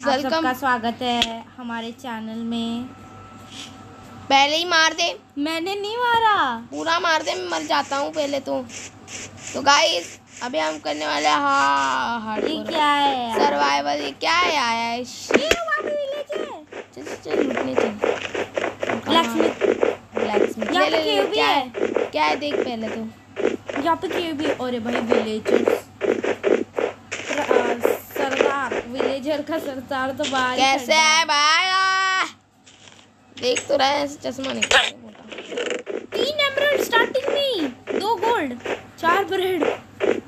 आप वेलकम सबका स्वागत है हमारे चैनल में। पहले ही मार दे। मैंने नहीं मारा। पूरा मार दे मैं मर जाता हूँ पहले तो। तो गाइस अभी हम करने वाले हैं हाँ ये क्या है? सर्वाइवल ये क्या है आया। चल चल लूटने चल। क्या है। देख पहले तो। यहाँ पे केव भी अरे भाई विलेजर्स विलेजर का सरदार तो बाहर कैसे है भाई? देख तो रहे हैं चश्मा निकाल मोटा। तीन एमराल्ड स्टार्टिंग में दो गोल्ड चार ब्रेड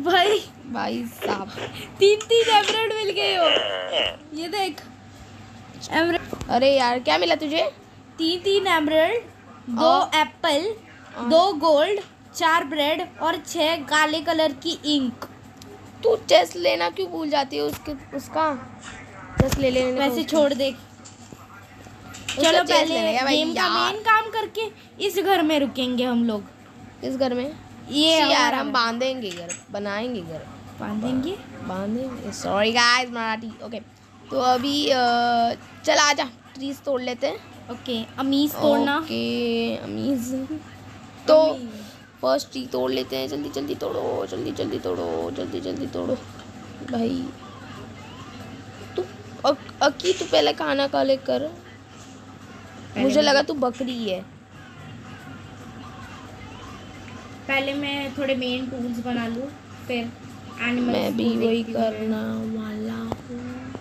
भाई भाई साहब। तीन तीन एमराल्ड मिल गए हो। ये देख एमराल्ड अरे यार क्या मिला तुझे? तीन तीन एमराल्ड दो एप्पल दो गोल्ड चार ब्रेड और छह काले कलर की इंक तू चेस लेना क्यों भूल जाती है उसके उसका? चेस ले लेने वैसे छोड़ दे। चलो पहले गेम का मेन काम करके इस घर में रुकेंगे हम लोग। इस घर में? ये यार हम बांधेंगे घर बनाएँगे घर। बांधेंगे? बांधेंगे। Sorry guys Marathi. ओके तो अभी चल आजा ट्रीज तोड़ लेते हैं। ओके अमीज तोड़ना। ओके अमीज। तो। फ़र्स्ट ट्री तोड़ लेते हैं जल्दी जल्दी तोड़ो जल्दी जल्दी तोड़ो जल्दी जल्दी तोड़ो। भाई तू अक- तू पहले खाना कलेक्ट कर। मुझे लगा तू बकरी है। पहले मैं थोड़े मेन टूल्स बना लूँ फिर एनिमल्स मैं भी वही करना वाला हूँ।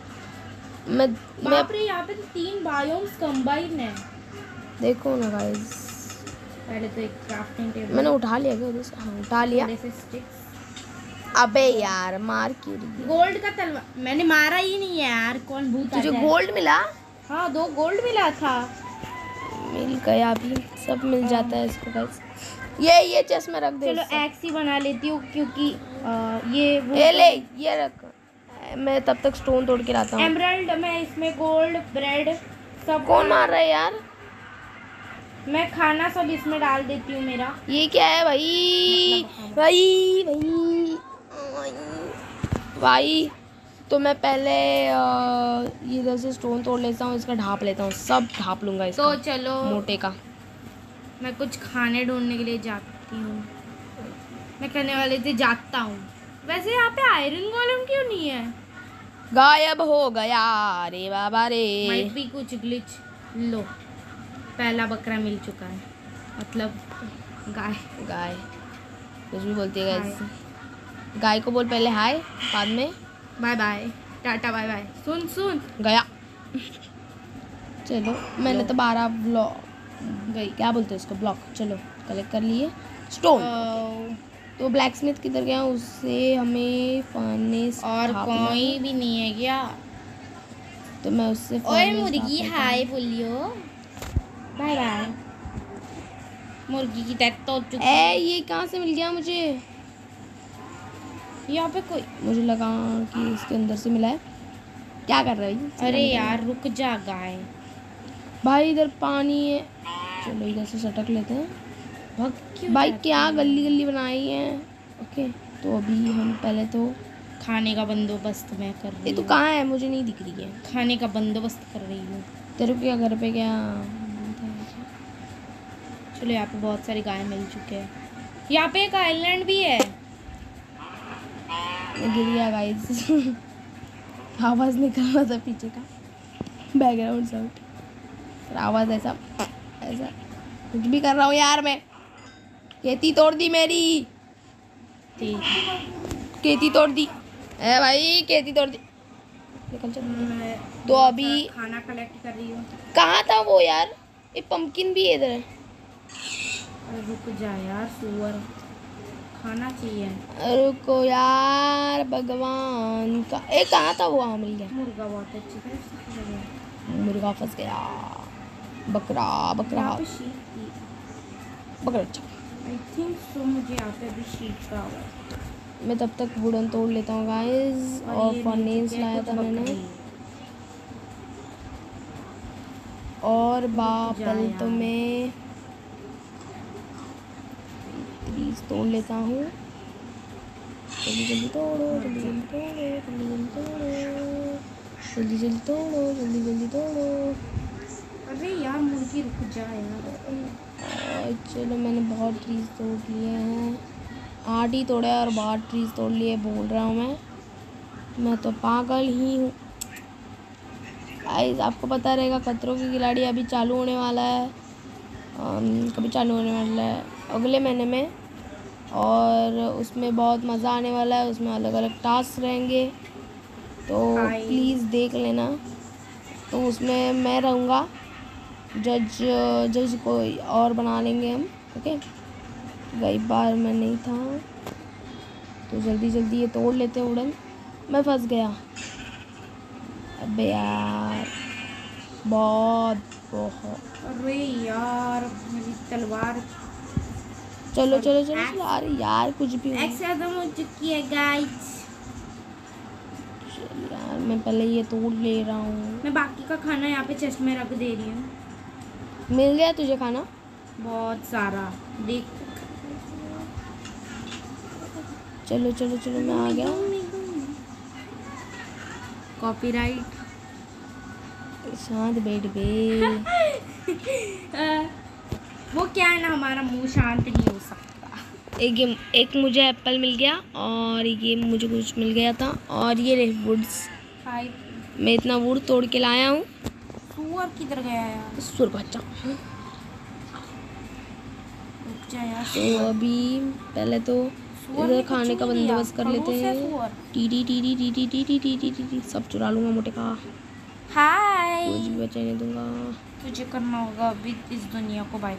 मैं मैं यहाँ पे तो तीन बायोम्स कंबाइन है। देखो ना गाइस पहले तो एक क्राफ्टिंग टेबल मैंने उठा लिया क्या उधर से? हाँ उठा लिया। अबे यार मार क्यों रही है? गोल्ड का तलवार मैंने मारा ही नहीं है यार कौन भूत तुझे गोल्ड मिला? हाँ दो गोल्ड मिला था। मिल गया भी सब मिल जाता है इसको गाइस ये ये चेस में रख दे चलो एक्स ही बना लेती हूँ क्योंकि आ, ये ये ले ये रख। मैं तब तक स्टोन तोड़ के लाता हूँ। एमरल्ड मैं इसमें गोल्ड ब्रेड सब कौन मार रहा है यार? मैं खाना सब इसमें डाल देती हूँ मेरा। ये क्या है भाई? भाई भाई। भाई तो मैं पहले ये इधर से स्टोन तोड़ लेता हूँ इसका ढाप लेता हूँ सब ढाप लूँगा इसका तो चलो। मोटे का। मैं कुछ खाने ढूँढने के लिए जाती हूँ। मैं कहने वाले थे जाता हूँ। वैसे यहाँ पे आयरन गोलम क्यों नहीं है? गायब हो गया रे बाबा रे। माइट भी कुछ ग्लिच लो। पहला बकरा मिल चुका है। मतलब गाय। गाय। कुछ भी बोलती है गाय गाय को बोल पहले हाय बाद में? Bye bye. Tata bye bye. सुन सुन। गया। चलो मैंने तो बारह ब्लॉक गई। क्या बोलते हैं इसको ब्लॉक चलो कलेक्ट कर लिए। स्टोन तो ब्लैक स्मिथ किधर गया? उससे हमें फर्नेस और कोई भी नहीं है क्या? तो मैं उससे ओए मुर्गी हाय। बोलियो। बाय बाय मुर्गी की डेथ तो चुकी है। ये कहाँ से मिल गया मुझे? यहाँ पे कोई मुझे लगा कि इसके अंदर से मिला है। क्या कर रहे हैं? अरे यार रुक जा गाय। भाई इधर पानी है। चलो इधर से सटक लेते हैं। भग क्यों भाई क्या है? गली गली बनाई है? ओके तो अभी हम पहले तो खाने का बंदोबस्त मैं कर ये रही तो कहाँ है? मुझे नहीं दिख रही है। खाने का बंदोबस्त कर रही हूँ। तेरे को क्या घर पे क्या चलो यहाँ पे बहुत सारे गाय मिल चुके हैं। यहाँ पे एक आइलैंड भी है। गिर गया गाइस आवाज़ निकल रहा था पीछे का। बैकग्राउंड साउंड आवाज़ ऐसा ऐसा। कुछ भी कर रहा हूँ यार मैं। खेती तोड़ दी मेरी। ठीक खेती तोड़ दी। ए भाई खेती तोड़ दी। निकल चल। तो अभी खाना कलेक्ट कर रही हूँ। कहाँ था वो यार? ये पंपकिन भी है इधर। अरे रुक जा यार सुअर। खाना चाहिए। रुको यार भगवान का। ए कहाँ था वो मिल गया मुर्गा बहुत अच्छी। मुर्गा फंस गया। बकरा बकरा। बकरा अच्छा। आई थिंक सो मुझे यहाँ पे अभी sheep का आवाज़ मैं तब तक वुडन तोड़ लेता हूँ गाइस और फर्नेस लाया था मैंने। और बापल तो मैं तोड़ लेता हूँ। जल्दी जल्दी तोड़ो जल्दी जल्दी तोड़ो जल्दी जल्दी तोड़ो। जल्दी जल्दी तोड़ो जल्दी जल्दी तोड़ो। अरे यार मुर्गी रुक जा यार। चलो मैंने बहुत ट्रीज तोड़ लिए हैं। आठ ही तोड़े और बहुत ट्रीज तोड़ लिए बोल रहा हूँ मैं। मैं तो पागल ही हूँ। गाइस आपको पता रहेगा खतरों की खिलाड़ी अभी चालू होने वाला है। अम, कभी चालू होने वाला है। अगले महीने में और उसमें बहुत मज़ा आने वाला है उसमें अलग अलग टास्क रहेंगे। तो प्लीज़ देख लेना। तो उसमें मैं रहूँगा। जज जज को और बना लेंगे हम ओके गई बार मैं नहीं था। तो जल्दी जल्दी ये तोड़ लेते हैं उड़न। मैं फंस गया। अबे यार बहुत बहुत। अरे यार मेरी तलवार चलो चलो चलो चलो। अरे यार कुछ भी हो। एक्स खत्म हो चुकी है गाइस यार मैं पहले ये तोड़ ले रहा हूँ। मैं बाकी का खाना यहाँ पे चेस्ट में रख दे रही हूँ। मिल गया तुझे खाना? बहुत सारा। देख। चलो चलो चलो मैं आ गया कॉपीराइट शांत बैठ गए। वो क्या है ना हमारा मुँह शांत नहीं हो सकता एक ये एक मुझे एप्पल मिल गया और ये मुझे कुछ मिल गया था और ये रहे वुड्स फाइव मैं इतना वुड तोड़ के लाया हूँ सुअर किधर गया यार सुर बच्चा तो अभी पहले तो इधर खाने का बंदोबस्त कर लेते है हैं सुअर। टीडी टीडी टीडी टीडी टीडी टीडी सब चुरा लूँगा मोटे का हाय कुछ बचा नहीं दूँगा। तुझे करना होगा अभी इस दुनिया को बाय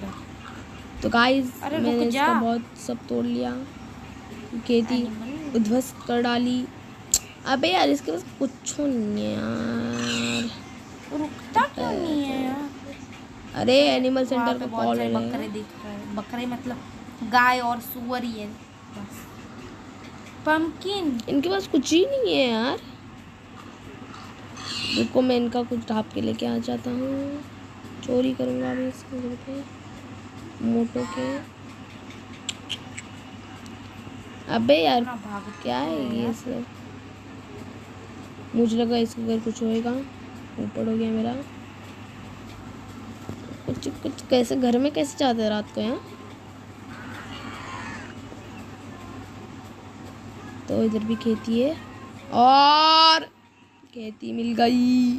तो गाइस मैंने इसका बहुत सब तोड़ लिया। खेती उध्वस्त कर डाली। अबे यार इसके पास कुछ नहीं है यार। रुकता क्यों नहीं है यार? अरे एनिमल सेंटर पे का कॉल है। बकरे दिख रहे हैं। बकरे मतलब गाय और सुअर ही है। बस। पंकिन इनके पास कुछ ही नहीं है यार। रुको मैं इनका कुछ ढाप के लेके आ जाता हूँ। चोरी करूँगा अभी इसके घर पे मोटो के। अबे यार क्या है ये सब? मुझे लगा इसके घर कुछ होएगा। ऊपर हो गया मेरा। कुछ कुछ कैसे घर में कैसे जाते हैं रात को यहाँ? तो इधर भी खेती है। और खेती मिल गई।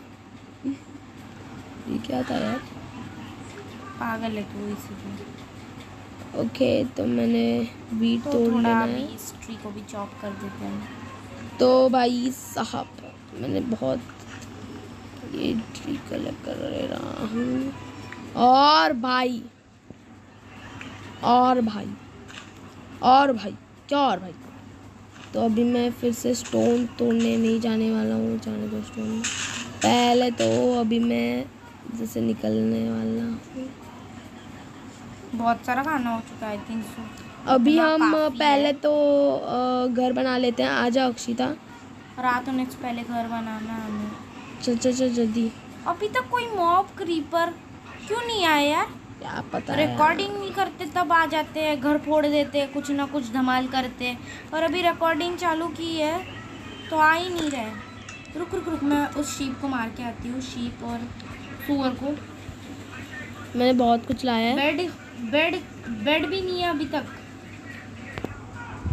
ये क्या था यार? पागल है तू इसीलिए ओके तो मैंने वीट तो तोड़ लेना है। इस ट्री को भी चॉप कर देते हैं। तो भाई साहब मैंने बहुत ये ट्री कलेक्ट कर रहा हूँ। और भाई और भाई और भाई क्या और भाई? तो अभी मैं फिर से स्टोन तोड़ने नहीं जाने वाला हूँ जाने दो स्टोन पहले तो अभी मैं जैसे निकलने वाला हूँ। बहुत सारा खाना हो चुका है तीन सौ। अभी हम पहले तो घर बना लेते हैं। आजा अक्षिता। रात होने से पहले घर बनाना हमें। चल चल चल जल्दी। अभी तक कोई मॉब क्रीपर क्यों नहीं आया यार? क्या पता रिकॉर्डिंग नहीं करते तब आ जाते हैं घर फोड़ देते हैं कुछ ना कुछ धमाल करते हैं। और अभी रिकॉर्डिंग चालू की है तो आ ही नहीं रहे रुक रुक रुक मैं उस शीप को मार के आती हूँ शीप और सुअर को। मैंने बहुत कुछ लाया है। बेड बेड बेड भी नहीं है अभी तक।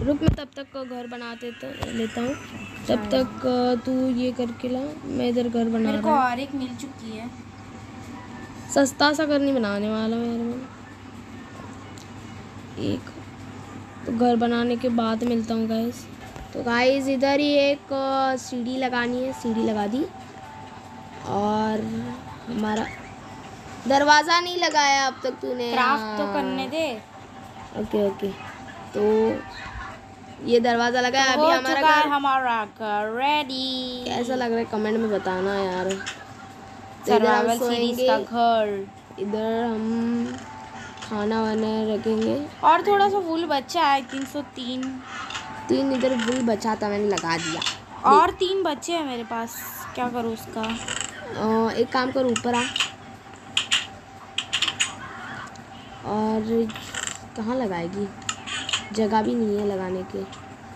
रुक मैं तब तक घर बनाते तो लेता हूँ। तब तक तू ये करके ला मैं इधर घर बना मेरे को और एक मिल चुकी है। सस्ता सा घर नहीं बनाने वाला हूँ यार मैं। एक तो घर बनाने के बाद मिलता हूँ गैस तो गाइस इधर ही एक सीढ़ी लगानी है। सीढ़ी लगा दी। और हमारा दरवाज़ा नहीं लगाया अब तक तूने क्राफ्ट तो करने दे। Okay okay. तो ये दरवाज़ा लगाया हो अभी हमारा घर हमारा घर। रेडी कैसा लग रहा है? कमेंट में बताना यार। तो सर्वाइवल सीरीज़ का घर। इधर हम खाना वाना रखेंगे। और थोड़ा सा वूल बचा है तीन सौ तीन। तीन इधर वुल बचा था मैंने लगा दिया। और तीन बच्चे हैं मेरे पास। क्या करूँ उसका? अ, एक काम कर ऊपर आ। और कहाँ लगाएगी? जगह भी नहीं है लगाने के।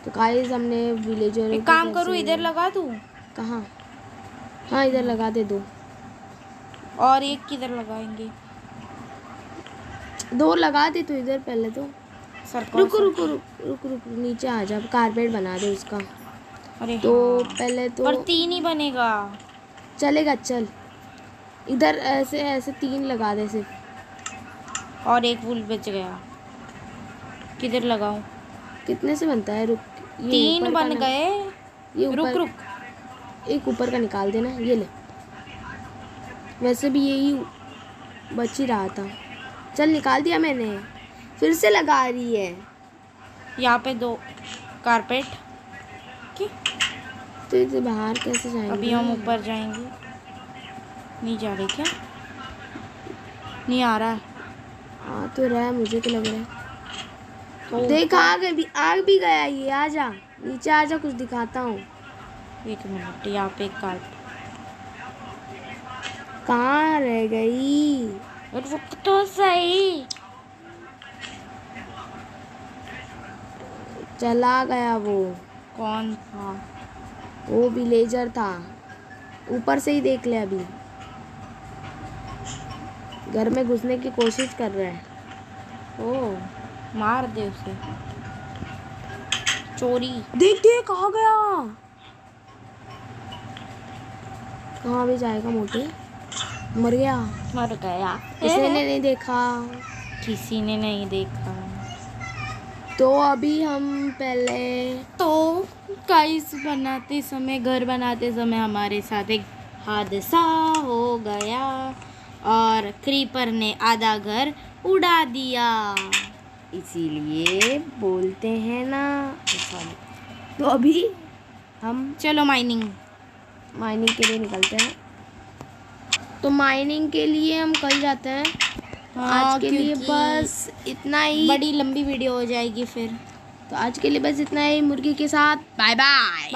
तो गाइस हमने विलेजर एक काम करूँ इधर लगा दूँ? कहाँ? हाँ इधर लगा दे दो। और एक किधर लगाएँगे? दो लगा दे तो इधर पहले तो। रुको रुको रुको रुको रुको नीचे आ जा कारपेट बना दे उसका। अरे तो हाँ। पहले तो पर तीन ही बनेगा। चलेगा चल। इधर ऐसे ऐसे तीन लगा दे सिर्फ़। और एक फूल बच गया। किधर लगाऊँ? कितने से बनता है? रुक ये तीन बन गए। ये रुक रुक। एक ऊपर का निकाल देना ये ले। वैसे भी यही बच ही रहा था। चल निकाल दिया मैंने। फिर से लगा रही है। यहाँ पे दो कारपेट की? तो इधर बाहर कैसे जाएँगे? अभी हम ऊपर जाएँगे। नहीं जा रहे क्या? नहीं आ रहा है। आ तो रहा है मुझे तो लग रहा है। तो देख आग भी आग भी गया ये आ जा। नीचे आ जा कुछ दिखाता हूँ। एक मिनट यहाँ पे एक कारपेट कहाँ रह गई? रुक तो सही। चला गया वो। कौन था? वो विलेजर था। ऊपर से ही देख ले अभी। घर में घुसने की कोशिश कर रहा है। ओ मार दे उसे। चोरी। देख देख आ गया? कहाँ भी जाएगा मोटे? मर गया। मर गया। किसी ने नहीं देखा। किसी ने नहीं देखा। तो अभी हम पहले तो गाइस बनाते समय घर बनाते समय हमारे साथ एक हादसा हो गया और क्रीपर ने आधा घर उड़ा दिया। इसीलिए बोलते हैं ना तो अभी हम चलो माइनिंग माइनिंग के लिए निकलते हैं। तो माइनिंग के लिए हम कल जाते हैं। हाँ, आज के लिए बस इतना ही। बड़ी लंबी वीडियो हो जाएगी फिर। तो आज के लिए बस इतना ही। मुर्गी के साथ। Bye bye